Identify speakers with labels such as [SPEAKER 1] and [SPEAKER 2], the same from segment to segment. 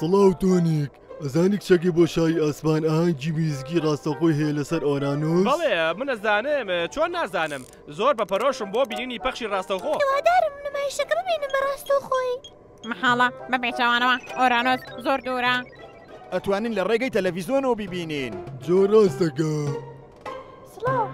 [SPEAKER 1] سڵاو تۆنیک ئەزانی کچەکەی بۆ شای ئاسمان ئاهەنگی میزگی ڕاستەخۆی هەیە لەسەر ئۆرانوس
[SPEAKER 2] بەڵێ من ئەزانم چۆن نازانم زۆر بە پەرۆشم بۆ بینینی پەخشی ڕاستەخۆ
[SPEAKER 3] هیوادارم نمایشەکە ببینم بە ڕاستەخۆی
[SPEAKER 4] محاڵە بە بێچوانەوە ئۆرانوس زۆر دوورە
[SPEAKER 5] ئەتوانین لە ڕێگەی تەلەڤیزۆنەوە بیبینین
[SPEAKER 1] جۆ ڕاستەکە.
[SPEAKER 6] سڵاو،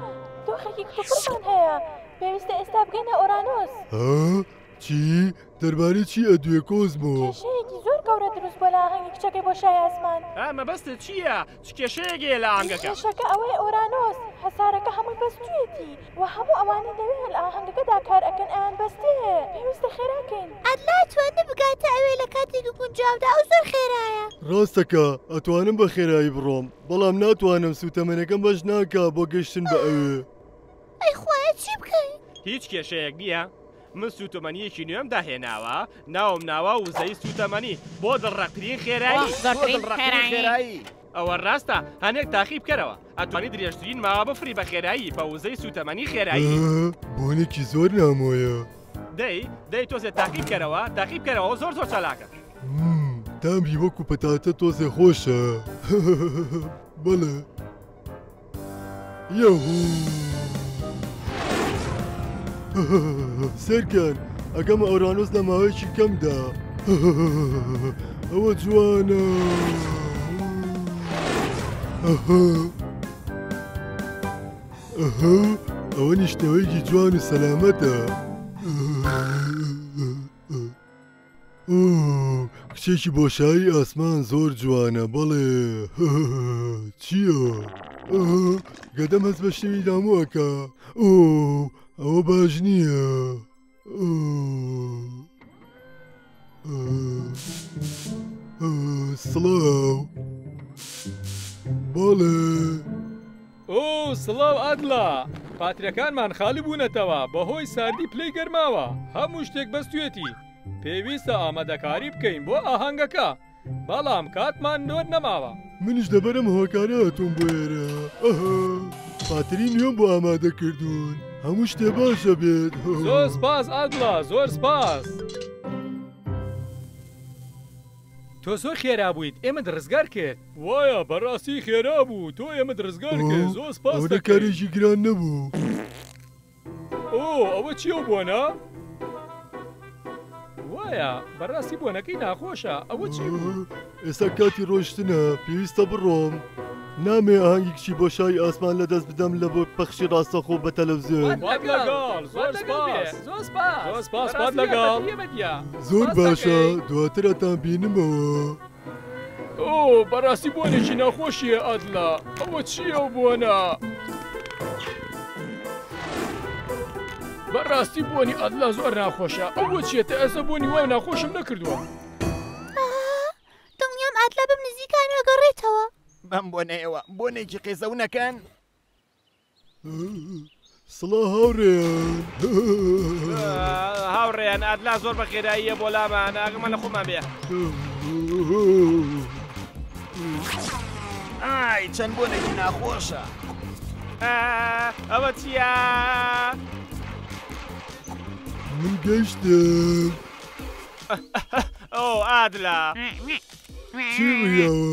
[SPEAKER 6] دۆخێکی کپرمان هەیە، پێویستە ئێستا بگەینە ئۆرانۆس.
[SPEAKER 1] ها؟ چی؟ دەربارەی چی ئەدوێ کۆزمۆ؟
[SPEAKER 6] کێشەیەکی زۆر گەورە دروست بووە لە ئاهەنگی کچەکەی بۆ شای ئاسمان.
[SPEAKER 2] ها؟ مەبەستت چییە؟ چ کێشەیەک هەیە لە ئاهەنگەکە؟
[SPEAKER 6] کێشەکە ئەوەیە ئۆرانۆس هەسارەکە هەمووی بەستوویەتی و هەموو ئەوانەی لەوێ لە ئاهەنگەکەدا کار ئەکەن ئەیانبەستێ. پێویستە خێرا
[SPEAKER 3] کەین. ئەلا ئەتوانێ بگاتە ئەوێ لە کاتێکی گونجاودا، ئەو زۆر خێرایە.
[SPEAKER 1] ڕاستەکا، ئەتوانم بە خێرایی بڕۆم. بەڵام ناتوانم سوتەمەنەکەم بەش ناکا بۆ گەشتن بە ئەوێ.
[SPEAKER 3] ئەی خوایە چی بکەین؟
[SPEAKER 2] هیچ کێشەیەک نیە من سوتەمەنیەکی نوێم داهێناوە ناوم ناوە وزەی سوتەمەنی بۆ دڵڕەقترین خێرایی. ئەوە راستە هەنێک تاقی بکەرەوە ئەتوانی درێژترین ماوە بفڕی بە خێرایی بە وزەی سوتەمەنی خێرایی.
[SPEAKER 1] ئەه بۆنێکی زۆر نامۆیە.
[SPEAKER 2] دەی دەی تۆزێ تاقی بکەرەوە تاقی بکەرەوە زۆر زۆر چالاکە.
[SPEAKER 1] مم تامی وەکو پەتاتە تۆزێ خۆشە بەڵێ یەهوو سەیرکەن ئەگەمە ئۆرانۆس لە ماوەیەکی کەمدا ئەوە جوانە ئەها. ئەها ئەوە نیشتەوەیەکی جوان و سەلامەتە کچێکی بۆشایی ئاسمان زۆر جوانە بەڵێ چییە؟ گەدەم هەست بە شێوی دامۆەکە ئەوە باش نییە. سڵاو بەڵێ
[SPEAKER 7] ئۆ سڵاو ئادلا پاترەکانمان خالی بوونەتەوە بەهۆی ساردی پلەی گەرماوە هەموو شتێک بەستێتی پێویستە ئامادەکاری بکەین بۆ ئاهەنگەکە بەڵام کاتمان زۆر نەماوە.
[SPEAKER 1] منیش لەبەر ئەم هۆکارە هاتووم بۆ ئێرە. فاتری نوێم بۆ ئامادە کردوون. هەموو شتێ باش دەبێت.
[SPEAKER 7] زۆر سپاس ئادڵا، زۆر سپاس. تۆ زۆر خێرا بوویت، ئێمەت ڕزگار کرد. وایە، بەڕاستی خێرا بوو. تۆ ئێمەت ڕزگار کرد، زۆر
[SPEAKER 1] سپاست
[SPEAKER 7] دەکەین.
[SPEAKER 1] ئەوە کارێکی گران نەبوو.
[SPEAKER 7] ئۆ ئەوە چیە ئەو بۆنە؟ وایە بەراستی بۆنەکەی ناخۆشە ئەوە چی بوو؟
[SPEAKER 1] ئێستا کاتی ڕۆیشتنە پێویستە بڕۆم. نامەوێ ئاهەنگی کچی بۆ شای ئاسمان لە دەست بدەم لە بۆ پەخشی ڕاستەخۆ بە تەلەفزێۆن.
[SPEAKER 7] خوات لەگەڵ زۆر سپاس.
[SPEAKER 4] زۆر سپاس
[SPEAKER 7] خوات لەگەڵ. بەراستی ئەبەدیە
[SPEAKER 1] بەدیە.
[SPEAKER 7] زۆر
[SPEAKER 1] باشە
[SPEAKER 7] دواتر
[SPEAKER 1] ئەتان بینمەوە.
[SPEAKER 7] ئۆ بەڕاستی بۆنێکی ناخۆشیە ئادلا ئەوە چییە و بۆنە؟ بەڕاستی بۆنی ئەدلا زۆر ناخۆشە ئەو بۆ چێتە ئەسە بۆنی وای ناخۆشم نەکردووە
[SPEAKER 3] دڵنیام ئاتلا بم نزیکانەگەڕێتەوە
[SPEAKER 5] بەم بۆنەیەوە بۆنێکی قێزەونەکەن
[SPEAKER 1] سڵا هاوڕێیان
[SPEAKER 2] هاوڕێیان ئادلا زۆر بە خێراییە بۆ لامان ئاگەمان لە خۆمان بێ
[SPEAKER 5] ئای چەند بۆنێکی ناخۆشە
[SPEAKER 2] ئەوە چیە؟
[SPEAKER 1] من گەشتم
[SPEAKER 2] ئەو ئادلا
[SPEAKER 1] چی
[SPEAKER 6] ڕیەوە؟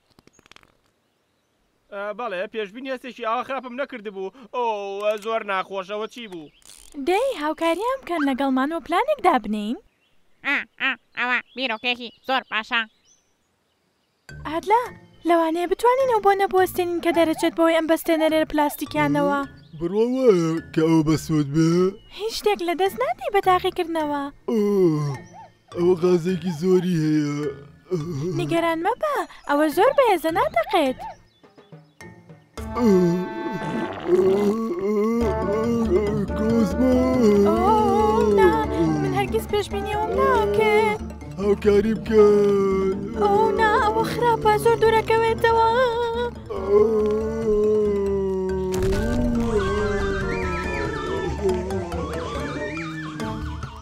[SPEAKER 2] بەڵێ پێشبینی هەستێکی ئاوا خراپم نەکردبوو ئۆ زۆر ناخۆش ئەوە چی بوو؟
[SPEAKER 6] دەی هاوکاریان بکەن لەگەڵمان و پلانێک دابنێین.
[SPEAKER 4] ئا ئا ئەوە بیرۆکەیەکی زۆر باشە.
[SPEAKER 6] ئادلا، لەوانەیە بتوانین ئەو بۆنە بوەستێنین کە دەرەچێت بەهۆی ئەم بەستێنەرە پلاستیکیانەوە.
[SPEAKER 1] بڕوا وایە کە ئەوە بەسوود بێ؟
[SPEAKER 6] هیچ شتێک لەدەست نادەی بە تاقیکردنەوە.
[SPEAKER 1] ئۆ ئەوە غازێکی زۆری هەیە.
[SPEAKER 6] نیگەران مەبە ئەوە زۆر بەهێزە
[SPEAKER 1] ناتەقێت.
[SPEAKER 6] کۆزما من هەرگیز پێشبینیەوەم ناکرد
[SPEAKER 1] هاوکاری بکە
[SPEAKER 6] ئەو نا ئەوە خراپە زۆر دوورەکەوێتەوە.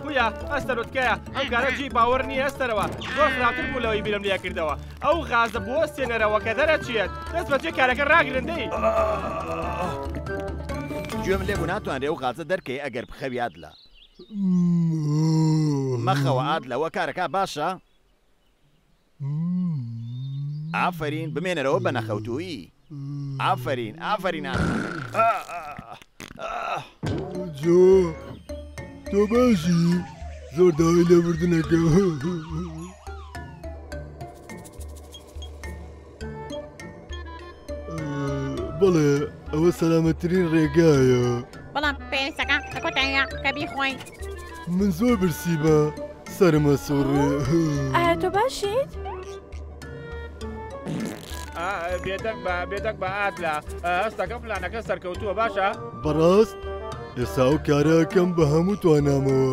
[SPEAKER 2] پویا ئەستەرۆ تکایە ئەم کارە جێی باوەڕ نییە ئەستەرەوە زۆر خراپتر بوو لەوەی بیرم لێ کردەوە ئەو غازە بۆ سێنەرەوە کە دەرەچێت دەست بەجێ کارەکە ڕاگرندەی
[SPEAKER 5] گوێم لێ بوو ناتوانرێ ئەو غازە دەرکەی ئەگەر بخەوی ئادلە مەخەوە ئادلە وە کارەکە باشە ئافەرین بمێنەرەوە بە نەخەوتوویی ئافەرین ئافەرین
[SPEAKER 1] جۆ تۆ باشی زۆر داوای لێبوردنەکە. بەڵێ ئەوە سەلامەتترین ڕێگایە.
[SPEAKER 4] بەڵام پێویستەکە لە کۆتاییا کە بیخۆین.
[SPEAKER 1] من زۆر برسی بە سەرمە سوڕێ.
[SPEAKER 6] ئایا تۆ باشیت؟
[SPEAKER 2] بێدەک بە بێدەک بە ئادلا هەستەکە پلانەکە سەرکەوتووە باشە؟
[SPEAKER 1] بەڕاست ئێستا و کارەکەم بە هەموو توانامەوە.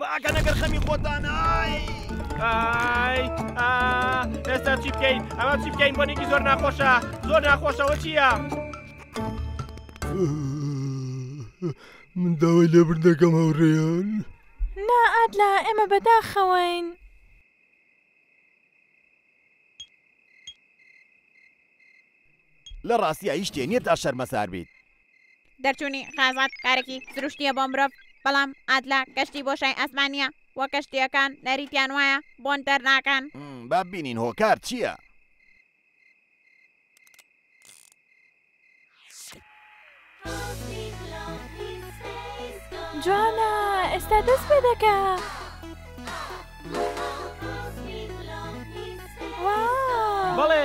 [SPEAKER 5] ڕاکەن ئەگەر خەمی
[SPEAKER 2] خۆتان ئێستا چی بکەین ئەمە چی بکەین بۆنێکی زۆر ناخۆشە زۆر ناخۆشەوە چییە؟
[SPEAKER 1] من داوای لێبر دەکەم هەوڕێیان
[SPEAKER 6] نا ئادلا ئێمە بەداخەوەین
[SPEAKER 5] لە ڕاستیایی شتێ نییە تا شەرمەسار بیت
[SPEAKER 4] دەرچوونی خازات کارێکی سروشتییە بۆ مرۆڤ، بەڵام ئادلە کەشتی بۆشای ئاسمانییە و کەشتییەکان نەریتیان وایە بۆن دەرناکەن.
[SPEAKER 5] با ببینین هۆکار چییە؟
[SPEAKER 6] جوانە ئێستا دەست پێ دەکا
[SPEAKER 2] بەڵێ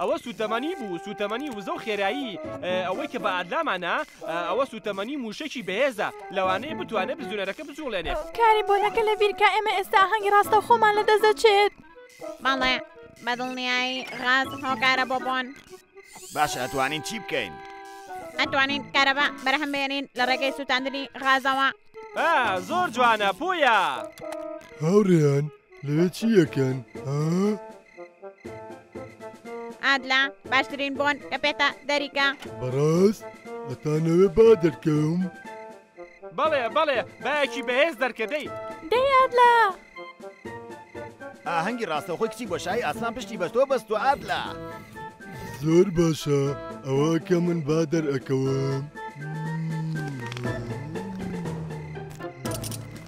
[SPEAKER 5] ئەوە
[SPEAKER 8] سووتەمەنی بوو سووتەمەنی وزە و خێرایی ئەوەی کە بە ئادلامانە ئەوە سووتەمەنی مووشەکی بەهێزە لەوانەیە بتوانێت بزوێنەرەکە بجوڵێنێت.
[SPEAKER 6] کاری بۆنەکە لە بیر کا ئێمە ئێستا ئاهەنگی ڕاستەوخۆمان لە دەست دەچێت.
[SPEAKER 4] بەڵێ بە دڵنیایی غاز هۆکارە بۆ بۆن.
[SPEAKER 5] باشە ئەتوانین چی بکەین؟
[SPEAKER 4] ئەتوانین کارەبا بەرهەم بێنین لە ڕێگەی سووتاندنی غازەوە.
[SPEAKER 8] ئا زۆر جوانە پوویا.
[SPEAKER 1] هاوڕێیان لەوێ چی ئەکەن ها؟
[SPEAKER 4] ئادلە باشترین بۆن کە پێتە دەریکە.
[SPEAKER 1] بەڕاست؟ ئەتانەوێ با دەرکەم؟
[SPEAKER 8] بەڵێ بەڵێ بایەکی بەهێز دەرکە
[SPEAKER 6] دەی. دەی ئادلە.
[SPEAKER 5] ئاهەنگی ڕاستەوخۆی کچی بۆشایی ئاسمان پشتی بە تۆ بەستووە ئادلە.
[SPEAKER 1] زۆر باشە ئەوە کە من با دەرئەکەوم.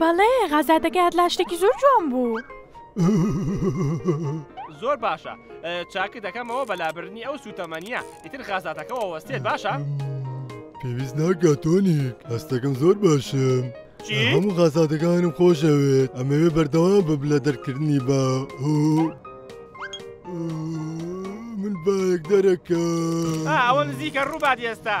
[SPEAKER 6] بەڵێ غازاتەکەی ئەتلا شتێکی زۆر جوان بوو.
[SPEAKER 8] زۆر باشە چاکە دەکەمەوە بەلابردنی ئەو سوتەمەنیە ئیتر غازاتەکەەوە وەستێت باشە؟
[SPEAKER 1] پێویست ناکە تۆنیک هەستەکەم زۆر باشم. هەموو غازاتەکانم خۆشەوێت ئەمەوێ بەردەوام بب لە دەرکردنی بە من بایەک دەرەکە
[SPEAKER 8] ئەوە نزیکە ڕووبات ئێستا.